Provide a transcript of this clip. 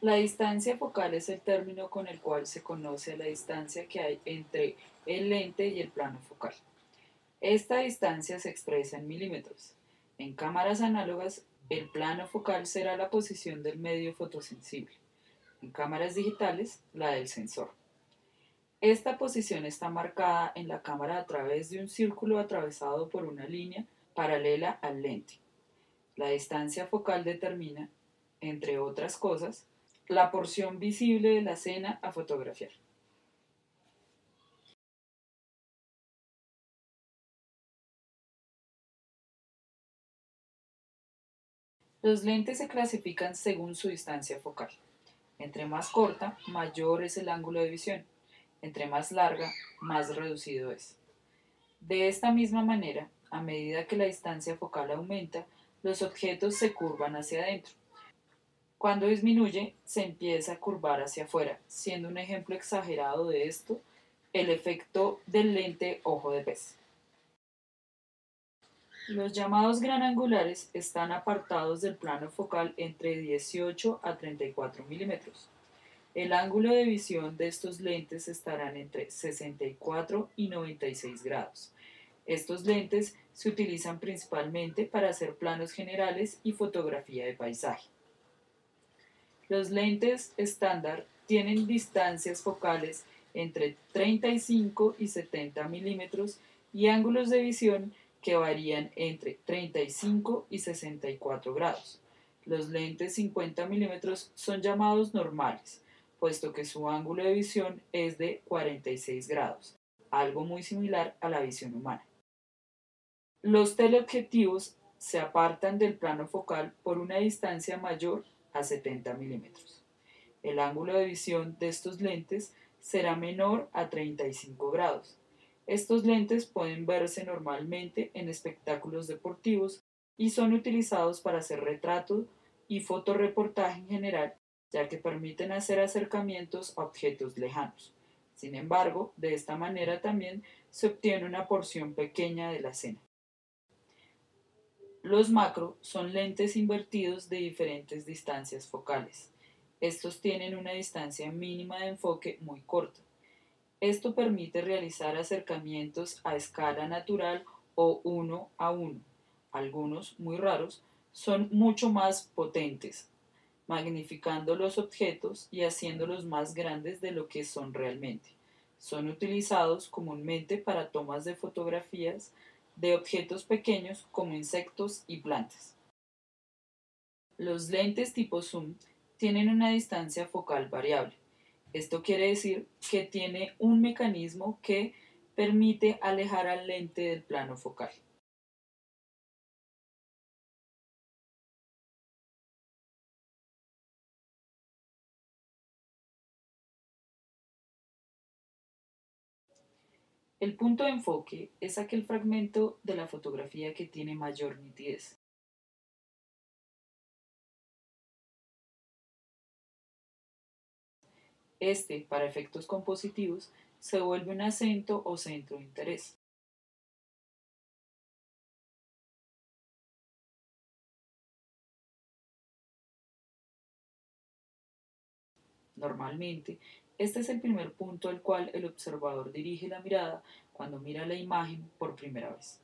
La distancia focal es el término con el cual se conoce la distancia que hay entre el lente y el plano focal. Esta distancia se expresa en milímetros. En cámaras análogas, el plano focal será la posición del medio fotosensible. En cámaras digitales, la del sensor. Esta posición está marcada en la cámara a través de un círculo atravesado por una línea paralela al lente. La distancia focal determina, entre otras cosas, la porción visible de la escena a fotografiar. Los lentes se clasifican según su distancia focal. Entre más corta, mayor es el ángulo de visión. Entre más larga, más reducido es. De esta misma manera, a medida que la distancia focal aumenta, los objetos se curvan hacia adentro. Cuando disminuye, se empieza a curvar hacia afuera, siendo un ejemplo exagerado de esto el efecto del lente ojo de pez. Los llamados gran angulares están apartados del plano focal entre 18 a 34 milímetros. El ángulo de visión de estos lentes estarán entre 64 y 96 grados. Estos lentes se utilizan principalmente para hacer planos generales y fotografía de paisaje. Los lentes estándar tienen distancias focales entre 35 y 70 milímetros y ángulos de visión que varían entre 35 y 64 grados. Los lentes 50 milímetros son llamados normales, puesto que su ángulo de visión es de 46 grados, algo muy similar a la visión humana. Los teleobjetivos se apartan del plano focal por una distancia mayor a 70 milímetros. El ángulo de visión de estos lentes será menor a 35 grados. Estos lentes pueden verse normalmente en espectáculos deportivos y son utilizados para hacer retratos y fotoreportaje en general, ya que permiten hacer acercamientos a objetos lejanos. Sin embargo, de esta manera también se obtiene una porción pequeña de la escena. Los macro son lentes invertidos de diferentes distancias focales. Estos tienen una distancia mínima de enfoque muy corta. Esto permite realizar acercamientos a escala natural o uno a uno. Algunos, muy raros, son mucho más potentes, magnificando los objetos y haciéndolos más grandes de lo que son realmente. Son utilizados comúnmente para tomas de fotografías de objetos pequeños como insectos y plantas. Los lentes tipo zoom tienen una distancia focal variable. Esto quiere decir que tiene un mecanismo que permite alejar al lente del plano focal. El punto de enfoque es aquel fragmento de la fotografía que tiene mayor nitidez. Este, para efectos compositivos, se vuelve un acento o centro de interés. Normalmente, este es el primer punto al cual el observador dirige la mirada cuando mira la imagen por primera vez.